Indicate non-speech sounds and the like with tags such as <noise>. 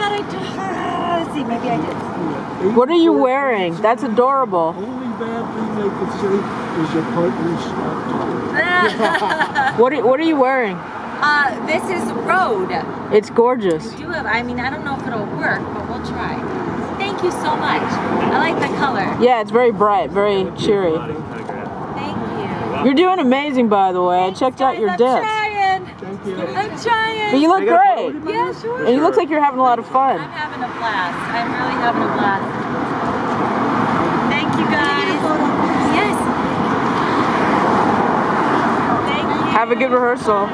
god, I just, see, maybe I did. What are you wearing? That's adorable. Only bad thing they could say is your partner's <laughs> not What are, what are you wearing? uh, this is Rhode. It's gorgeous. do have, I mean, I don't know if it'll work, but we'll try. Thank you so much. I like the color. Yeah, it's very bright, very cheery. Thank you. You're doing amazing, by the way. I checked out your I'm dance. trying. Thank you. I'm trying. But you look great. yeah, sure. And you look like you're having a lot of fun. I'm having a blast. I'm really having a blast. Thank you guys. Yes. Thank you. Have a good rehearsal.